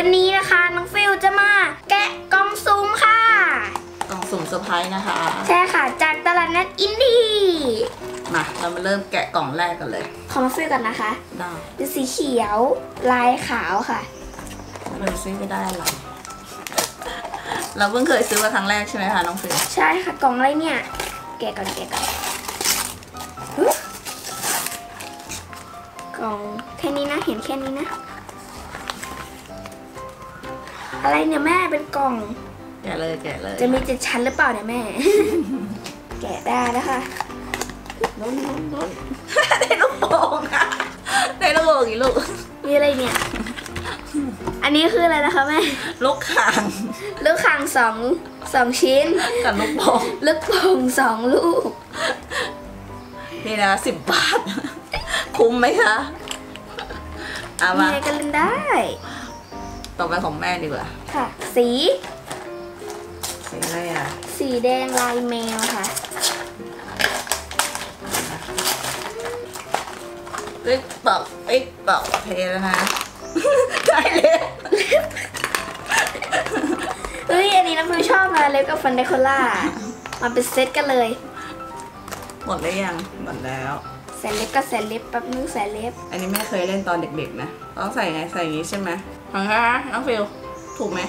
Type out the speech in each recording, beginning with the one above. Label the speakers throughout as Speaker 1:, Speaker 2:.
Speaker 1: วันนี้นะคะ น้องฟิลจะมาแกะกล่องสุ่มค่ะ
Speaker 2: กล่องสุ่มเซอร์ไพรส์นะคะ
Speaker 1: ใช่ค่ะ จากตลาดนัดอินดี้
Speaker 2: มาเรามาเริ่มแกะกล่องแรกกันเลย
Speaker 1: ของน้องฟิลก่อนนะคะ
Speaker 2: ได้
Speaker 1: เป็นสีเขียวลายขาวค่ะ
Speaker 2: เราดูซิไม่ได้อะไรเราเพิ่งเคยซื้อมาครั้งแรกใช่ไหมคะน้องฟิล
Speaker 1: ใช่ค่ะกล่องอะไรเนี่ย แกะก่อนแกะก่อนฮึกล่องแค่นี้นะเห็นแค่นี้นะ อะไรเนี่ยแม่เป็นกล่อง
Speaker 2: แกะเลยแกะเลย
Speaker 1: จะมีเจ็ดชั้นหรือเปล่าเนี่ยแม่ แกะได้นะคะ
Speaker 2: ลุ้นลุ้นลุ้นได้ลูกโป่งอะได้ลูกโป่งอีกลูก
Speaker 1: มีอะไรเนี่ย อันนี้คืออะไรนะคะแม่
Speaker 2: ลูกข่าง
Speaker 1: ลูกคางสองสองชิ้น
Speaker 2: กับลูกโป่ง
Speaker 1: ลูกโป่งสองลูก
Speaker 2: นี่นะสิบบาท คุ้มไหมคะเอา
Speaker 1: มี
Speaker 2: มา
Speaker 1: อะไรกันเล่นได้
Speaker 2: ต่อไปของแม่ดีกว่า
Speaker 1: ค่ะ สี
Speaker 2: สีอะไรอะ
Speaker 1: สีแดงลายแมวค่ะ
Speaker 2: ติ๊กตอกติ๊กตอกเทแล้วนะได้เลย
Speaker 1: เฮ้ยอันนี้น้ำฟิวชอบนะเล็บกับฟันเดโคล่ามาเป็นเซตกันเลย
Speaker 2: หมดแล้วยังหมดแล้ว
Speaker 1: ใส่เล็บกับใส่เล็บแป๊บนึงใส่เล็บ
Speaker 2: อันนี้แม่เคยเล่นตอนเด็กๆนะต้องใส่ไงใส่อย่างนี้ใช่ไหมฟันคะน้องฟิลถูกไหม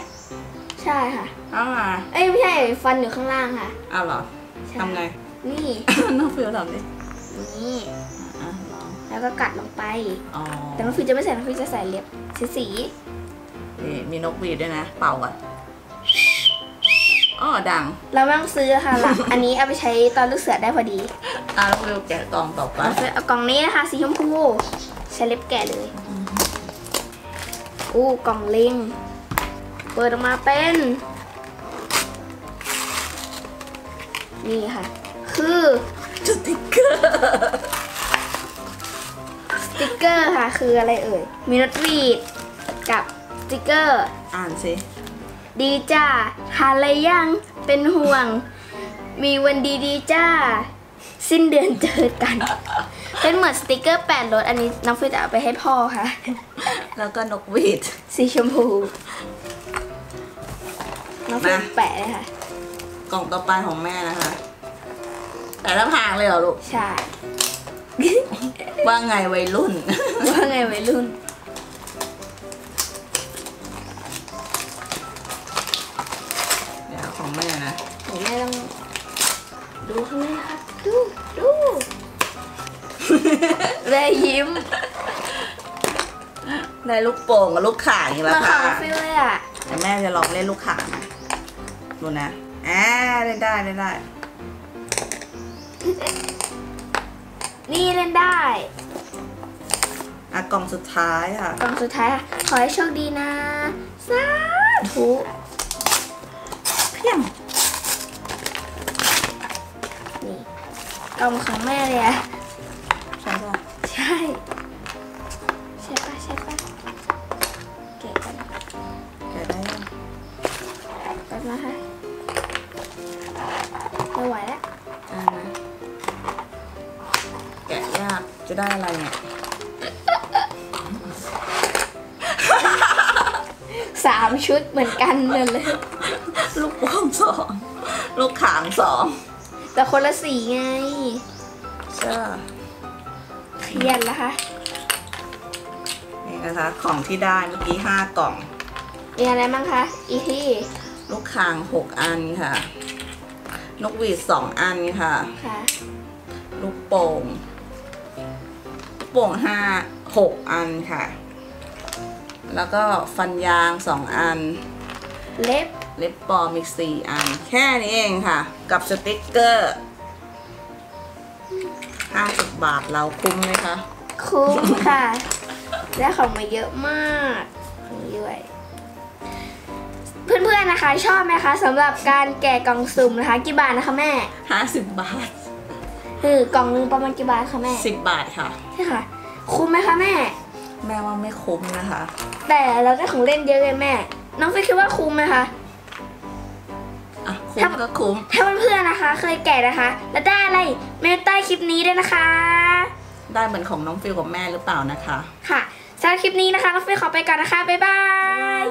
Speaker 1: ใช่ค่ะ
Speaker 2: เอามา
Speaker 1: เอ้ยไม่ใช่ฟันอยู่ข้างล่างค่ะ
Speaker 2: เอาเหรอ
Speaker 1: ใช่
Speaker 2: ทำไง
Speaker 1: นี่
Speaker 2: น้องฟิลทำดิ
Speaker 1: นี่
Speaker 2: อะลอง
Speaker 1: แล้วก็กัดลงไป
Speaker 2: อ๋อ
Speaker 1: แต่น้องฟิวจะไม่ใส่น้องฟิวจะใส่เล็บสีสี
Speaker 2: นี่มีนกหวีดด้วยนะ เป่าก่อนอ๋อดัง
Speaker 1: เราไม่ต้องซื้อค่ะหลักอันนี้เอาไปใช้ตอนลูกเสือได้พอดี
Speaker 2: อะน้องฟิลแกะกล่องต่อไป
Speaker 1: น้องฟิวเอากล่องนี้นะคะ สีชมพูใช้เล็บแกะเลยอู้กล่องลิง เปิดออกมาเป็น นี่ค่ะ คือ
Speaker 2: สติ๊กเกอร์
Speaker 1: สติกเกอร์ค่ะ คืออะไรเอ่ย มีนกหวีดกับสติกเกอร์
Speaker 2: อ่านสิ
Speaker 1: ดีจ้าหาอะไรยัง เป็นห่วง มีวันดีดีๆจ้า สิ้นเดือนเจอกัน เป็นเหมือนสติกเกอร์แปดรถอันนี้น้องฟิวจะเอาไปให้พ่อค่ะ
Speaker 2: แล้วก็นกหวีด
Speaker 1: สีชมพู น้องฟิว
Speaker 2: มา
Speaker 1: แปะเลยค่ะ
Speaker 2: กล่องต่อไปของแม่นะคะ แต่ละพางเลยเหรอลูก
Speaker 1: ใช่
Speaker 2: ว่าไงวัยรุ่น
Speaker 1: ว่าไงวัยรุ่น
Speaker 2: เดี๋ยวของแม่นะ
Speaker 1: เดี๋ยวแม่ต้อง ดูข้างในนะคะดู ดู แม่ยิ้ม
Speaker 2: ได้ลูกโป่งกับลูกข่างอีกแล้ว
Speaker 1: มาขอ
Speaker 2: ค่ะ
Speaker 1: งฟิวเลยอะ
Speaker 2: แต่แม่จะลองเล่นลูกข่างนะดูนะอ่าเล่นได้เล่นได้
Speaker 1: นี่เล่นได้
Speaker 2: อะกล่องสุดท้ายค่ะ
Speaker 1: กล่องสุดท้ายค่ะขอให้โชคดีนะสาธุ
Speaker 2: เพียง
Speaker 1: กล่องของแม่เลยอะ
Speaker 2: ใช่ป่ะ
Speaker 1: ใช่ใช่ปะใช่ปะเก๋กัน
Speaker 2: แกะได้ยัง
Speaker 1: แป๊บนะคะไม่ไหวแล้ว
Speaker 2: อ่านะแกะยากจะได้อะไรเนี่ย
Speaker 1: สามชุดเหมือนกันเลยเลย
Speaker 2: ลูกโป่งสอง ลูกข่างสอง
Speaker 1: แต่คนละสีไง
Speaker 2: ใช่
Speaker 1: เครียดแล้วค่ะ
Speaker 2: นี่นะคะ ของที่ได้เมื่อกี้ห้ากล่อง
Speaker 1: มีอะไรบ้างคะ อีที่
Speaker 2: ลูกคางหกอันค่ะ นกหวีดสองอันค่ะ
Speaker 1: ค่ะ
Speaker 2: ลูกโป่ง ลูกโป่งห้าหกอันค่ะ แล้วก็ฟันยางสองอัน
Speaker 1: เล็บ
Speaker 2: เล็บปลอมอีกสี่อัน แค่นี้เองค่ะ กับสติกเกอร์50บาทเราคุ้มไหมคะ
Speaker 1: คุ้มค่ะ ได้ของมาเยอะมากนี่ด้วยเพื่อนๆนะคะ ชอบไหมคะสำหรับการแกะกล่องสุ่มนะคะ กี่บาทนะคะแม่
Speaker 2: 50บาท
Speaker 1: คือกล่องหนึงประมาณกี่บาทคะแม่
Speaker 2: 10บาทค่ะ
Speaker 1: ใช่ค่ะ คุ้มไหมคะแม่
Speaker 2: แม่ว่าไม่คุ้มนะคะ
Speaker 1: แต่เราได้ของเล่นเยอะเลยแม่ น้องฟิวคิดว่าคุ้มไหมคะ
Speaker 2: อะ คุ้มก็คุ้ม
Speaker 1: ถ้าเพื่อนๆนะคะ เคยแกะนะคะ แล้วได้อะไรเมนใต้คลิปนี้ด้วยนะคะ
Speaker 2: ได้เหมือนของน้องฟิลกับแม่หรือเปล่านะคะ
Speaker 1: ค่ะสำหรับคลิปนี้นะคะน้องฟิวขอไปก่อนนะคะ บ๊ายบาย